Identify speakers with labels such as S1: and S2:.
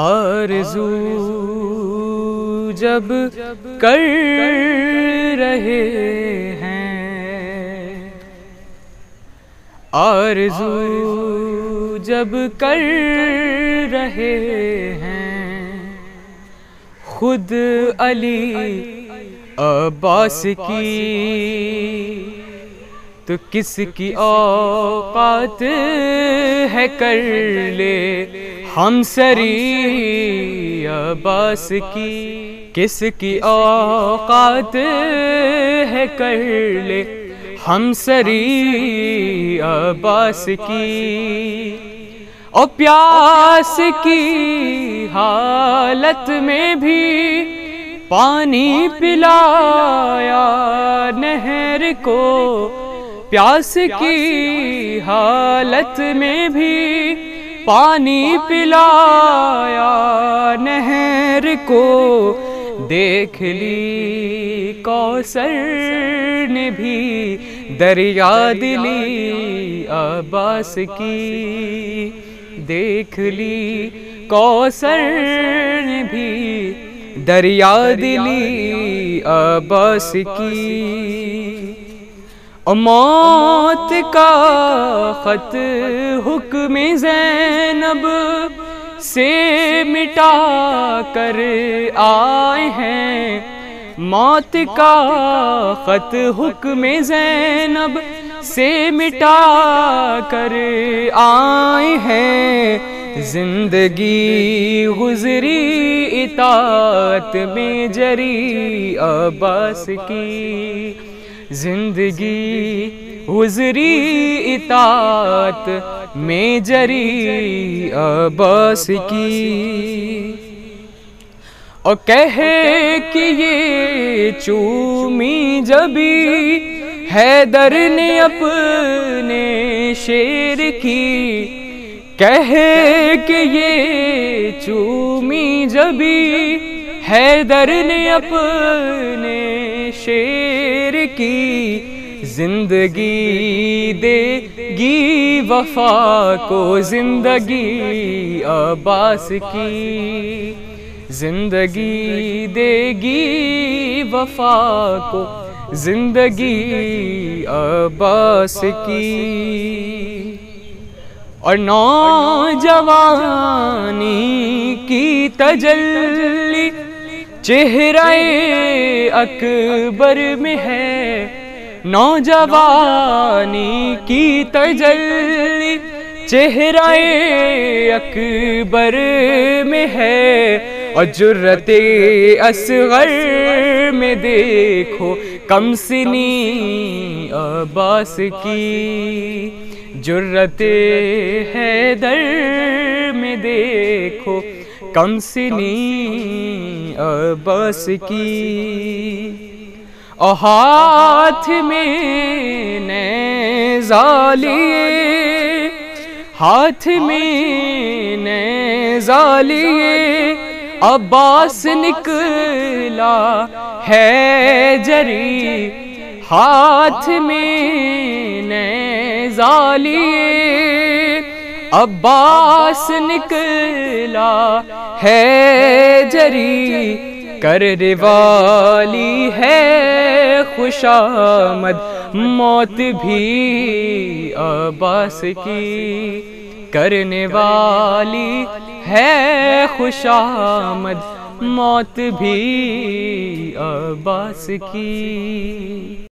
S1: آرزو جب کر رہے ہیں۔ آرزو جب کر رہے ہیں۔ خود علی عباس کی تو کس کی اوقات ہے کر لے؟ ہم سری عباس کی کس کی اوقات ہے کر لے؟ ہم سری عباس کی۔ او پیاس کی حالت میں بھی پانی پلایا نہر کو۔ پیاس کی حالت میں بھی پانی پلایا نہر کو دیکھ لی کوسر نے بھی دریا دلی عباس کی دیکھ لی کوسر نے بھی دریا دلی عباس کی موت کا خط حکم زینب سے مٹا کر آئے ہیں۔ موت کا خط حکم زینب سے مٹا کر آئے ہیں۔ زندگی گزری اطاعت میں جری عباس کی زندگی گزری اطاعت میں جری عباس کی۔ اور کہے کہ یہ چومی جبی حیدر نے اپنے شیر کی۔ کہے کہ یہ چومی جبی حیدر نے اپنے شیر کی زندگی دے گی، وفا کو زندگی عباس کی زندگی دے گی، وفا کو زندگی عباس کی اور نوجوانی کی تجلی چہرہ اکبر میں ہے نوجوانی کی تجلی چہرہ اکبر میں ہے اور جرت اصغر میں دیکھو کم سنی عباس کی جرت حیدر میں دیکھو کم سنی عباس کی اور ہاتھ میں نیزا لیے ہاتھ میں نیزا لیے عباس نکلا ہے جری ہاتھ میں نیزا لیے عباس نکلا ہے جری کرنے والی ہے خوش آمد، موت بھی عباس کی۔ کرنے والی ہے خوش آمد، موت بھی عباس کی۔